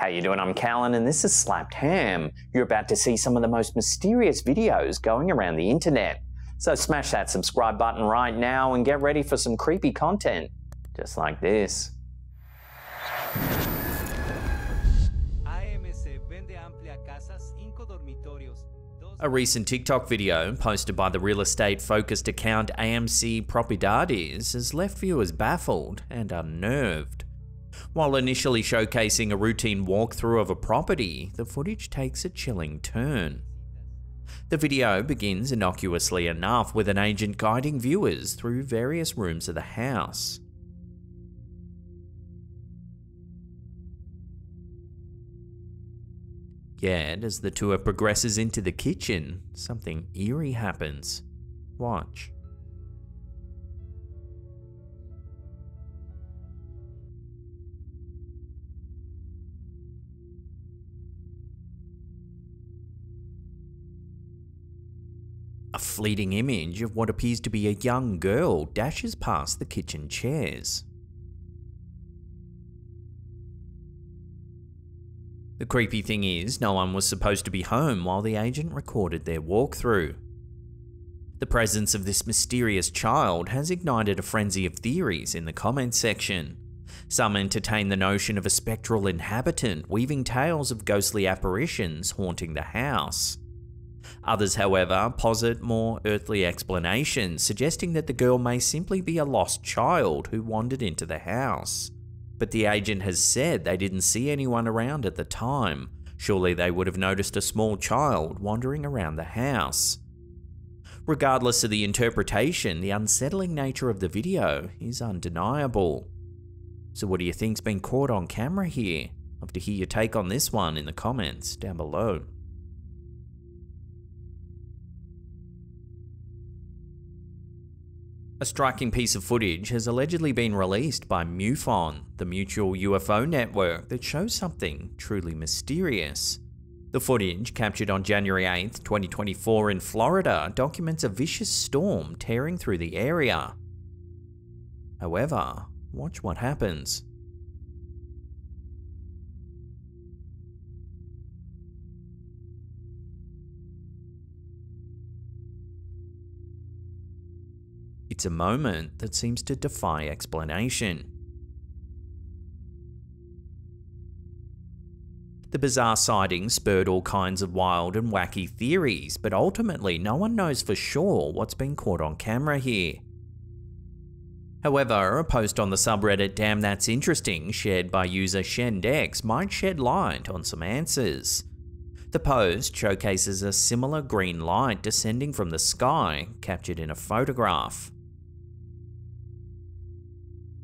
How you doing? I'm Callan and this is Slapped Ham. You're about to see some of the most mysterious videos going around the internet. So smash that subscribe button right now and get ready for some creepy content. Just like this. A recent TikTok video posted by the real estate focused account AMC Propiedades has left viewers baffled and unnerved. While initially showcasing a routine walkthrough of a property, the footage takes a chilling turn. The video begins innocuously enough with an agent guiding viewers through various rooms of the house. Yet, as the tour progresses into the kitchen, something eerie happens. Watch. Fleeting image of what appears to be a young girl dashes past the kitchen chairs. The creepy thing is, no one was supposed to be home while the agent recorded their walkthrough. The presence of this mysterious child has ignited a frenzy of theories in the comments section. Some entertain the notion of a spectral inhabitant weaving tales of ghostly apparitions haunting the house. Others, however, posit more earthly explanations, suggesting that the girl may simply be a lost child who wandered into the house. But the agent has said they didn't see anyone around at the time. Surely they would have noticed a small child wandering around the house. Regardless of the interpretation, the unsettling nature of the video is undeniable. So what do you think's been caught on camera here? I'd love to hear your take on this one in the comments down below. A striking piece of footage has allegedly been released by MUFON, the mutual UFO network that shows something truly mysterious. The footage, captured on January 8, 2024 in Florida, documents a vicious storm tearing through the area. However, watch what happens. It's a moment that seems to defy explanation. The bizarre sighting spurred all kinds of wild and wacky theories, but ultimately no one knows for sure what's been caught on camera here. However, a post on the subreddit Damn That's Interesting shared by user Shendex might shed light on some answers. The post showcases a similar green light descending from the sky, captured in a photograph.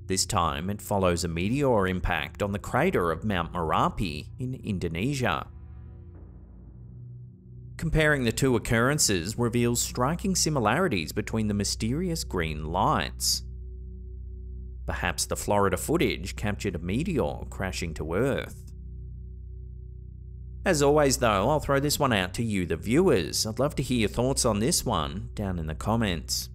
This time, it follows a meteor impact on the crater of Mount Merapi in Indonesia. Comparing the two occurrences reveals striking similarities between the mysterious green lights. Perhaps the Florida footage captured a meteor crashing to Earth. As always though, I'll throw this one out to you the viewers. I'd love to hear your thoughts on this one down in the comments.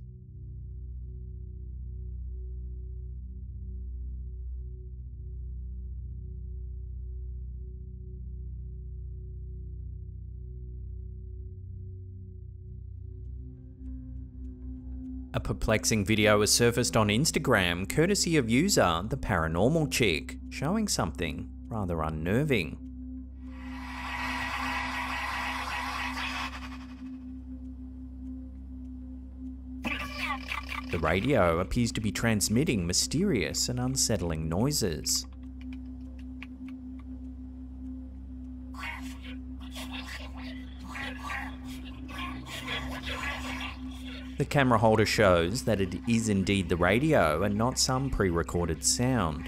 A perplexing video has surfaced on Instagram courtesy of user The Paranormal Chick, showing something rather unnerving. The radio appears to be transmitting mysterious and unsettling noises. The camera holder shows that it is indeed the radio and not some pre-recorded sound.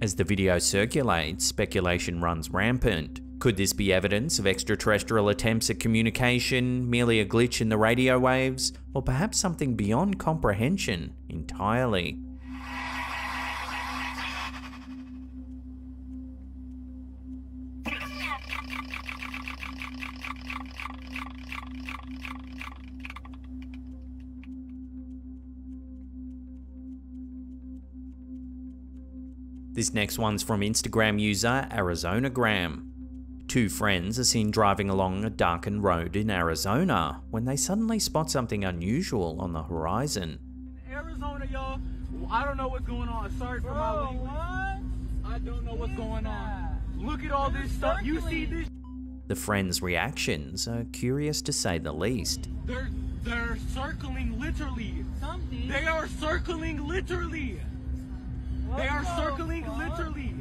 As the video circulates, speculation runs rampant. Could this be evidence of extraterrestrial attempts at communication, merely a glitch in the radio waves, or perhaps something beyond comprehension entirely? This next one's from Instagram user Arizonagram. Two friends are seen driving along a darkened road in Arizona when they suddenly spot something unusual on the horizon. Arizona, y'all. I don't know what's going on. Sorry for my language. I don't know what's going on. Look at all this stuff. You see this? The friends' reactions are curious to say the least. They're they're circling literally. Something. They are circling literally. They are circling literally.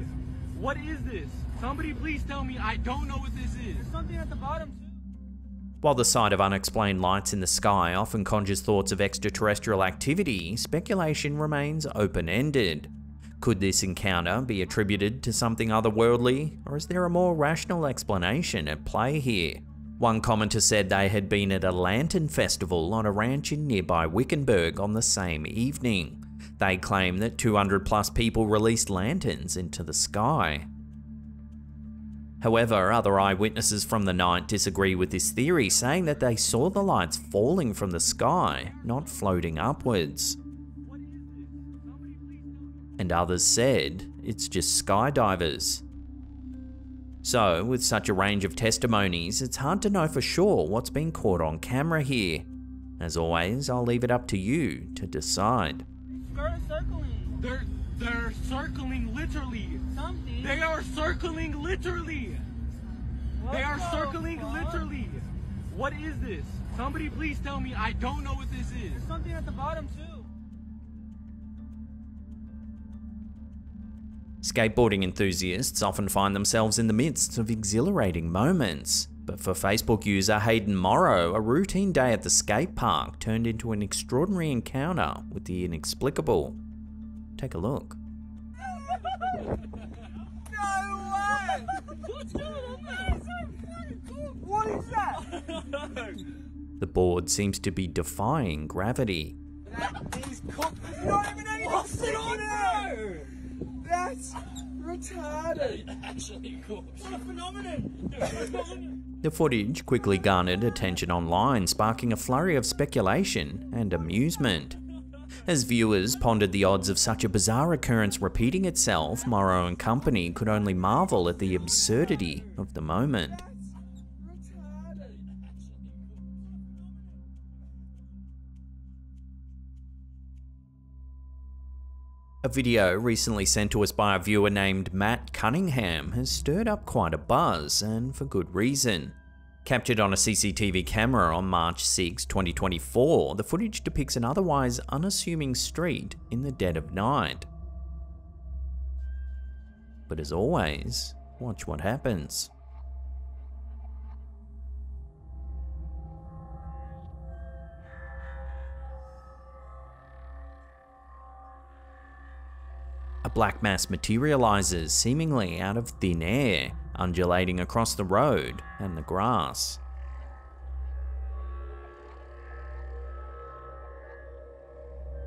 What is this? Somebody please tell me. I don't know what this is. There's something at the bottom too. While the sight of unexplained lights in the sky often conjures thoughts of extraterrestrial activity, speculation remains open ended. Could this encounter be attributed to something otherworldly, or is there a more rational explanation at play here? One commenter said they had been at a lantern festival on a ranch in nearby Wickenburg on the same evening. They claim that 200 plus people released lanterns into the sky. However, other eyewitnesses from the night disagree with this theory, saying that they saw the lights falling from the sky, not floating upwards. And others said it's just skydivers. So, with such a range of testimonies, it's hard to know for sure what's been caught on camera here. As always, I'll leave it up to you to decide. Skirt circling. They're they're circling literally. Something. They are circling literally. They are What the circling fuck? literally. What is this? Somebody please tell me. I don't know what this is. Something at the bottom too. Skateboarding enthusiasts often find themselves in the midst of exhilarating moments. But for Facebook user Hayden Morrow, a routine day at the skate park turned into an extraordinary encounter with the inexplicable. Take a look. What is that? The board seems to be defying gravity. He's cooked. You don't even know you can sit on there. That's retarded. Actually cool. What a phenomenon. The footage quickly garnered attention online, sparking a flurry of speculation and amusement. As viewers pondered the odds of such a bizarre occurrence repeating itself, Morrow and company could only marvel at the absurdity of the moment. A video recently sent to us by a viewer named Matt Cunningham has stirred up quite a buzz, and for good reason. Captured on a CCTV camera on March 6, 2024, the footage depicts an otherwise unassuming street in the dead of night. But as always, watch what happens. A black mass materializes seemingly out of thin air, undulating across the road and the grass.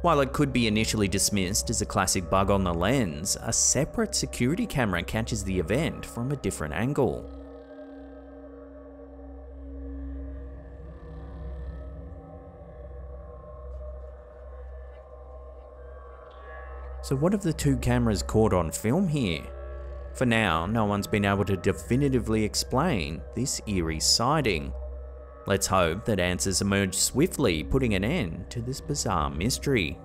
While it could be initially dismissed as a classic bug on the lens, a separate security camera catches the event from a different angle. So what have the two cameras caught on film here? For now, no one's been able to definitively explain this eerie sighting. Let's hope that answers emerge swiftly, putting an end to this bizarre mystery.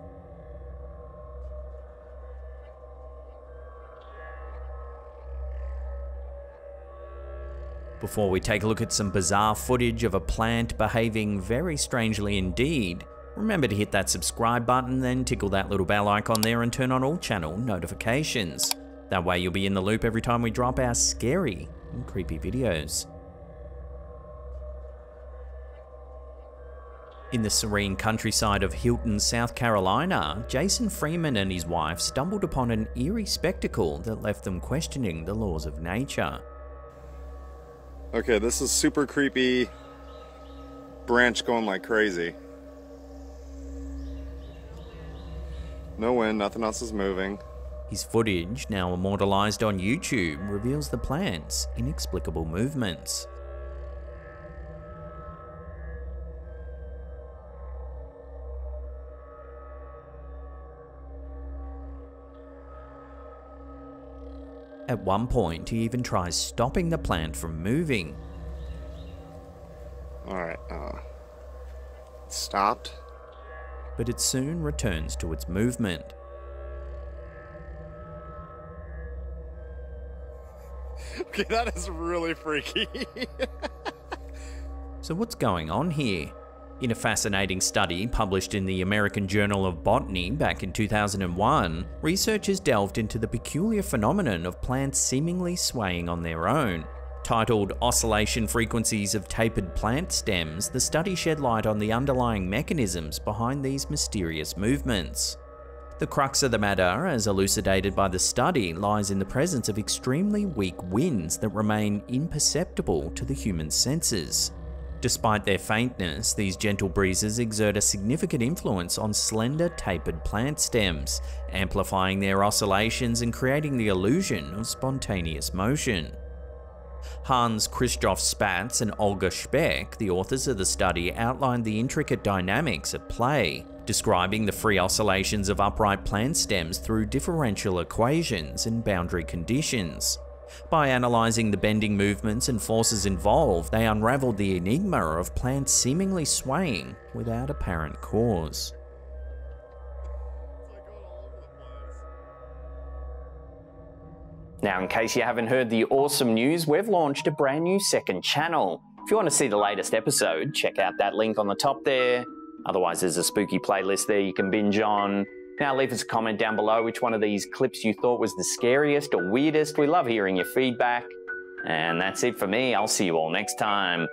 Before we take a look at some bizarre footage of a plant behaving very strangely indeed, remember to hit that subscribe button, then tickle that little bell icon there and turn on all channel notifications. That way you'll be in the loop every time we drop our scary and creepy videos. In the serene countryside of Hilton, South Carolina, Jason Freeman and his wife stumbled upon an eerie spectacle that left them questioning the laws of nature. Okay, this is super creepy. Branch going like crazy. No wind, nothing else is moving. His footage, now immortalized on YouTube, reveals the plant's inexplicable movements. At one point, he even tries stopping the plant from moving. Alright, uh. Stopped. But it soon returns to its movement. Okay, that is really freaky. so, what's going on here? In a fascinating study published in the American Journal of Botany back in 2001, researchers delved into the peculiar phenomenon of plants seemingly swaying on their own. Titled Oscillation Frequencies of Tapered Plant Stems, the study shed light on the underlying mechanisms behind these mysterious movements. The crux of the matter, as elucidated by the study, lies in the presence of extremely weak winds that remain imperceptible to the human senses. Despite their faintness, these gentle breezes exert a significant influence on slender tapered plant stems, amplifying their oscillations and creating the illusion of spontaneous motion. Hans Christoph Spatz and Olga Speck, the authors of the study, outlined the intricate dynamics at play, describing the free oscillations of upright plant stems through differential equations and boundary conditions. By analysing the bending movements and forces involved, they unravelled the enigma of plants seemingly swaying without apparent cause. Now, in case you haven't heard the awesome news, we've launched a brand new second channel. If you want to see the latest episode, check out that link on the top there. Otherwise, there's a spooky playlist there you can binge on. Now, leave us a comment down below which one of these clips you thought was the scariest or weirdest. We love hearing your feedback. And that's it for me. I'll see you all next time.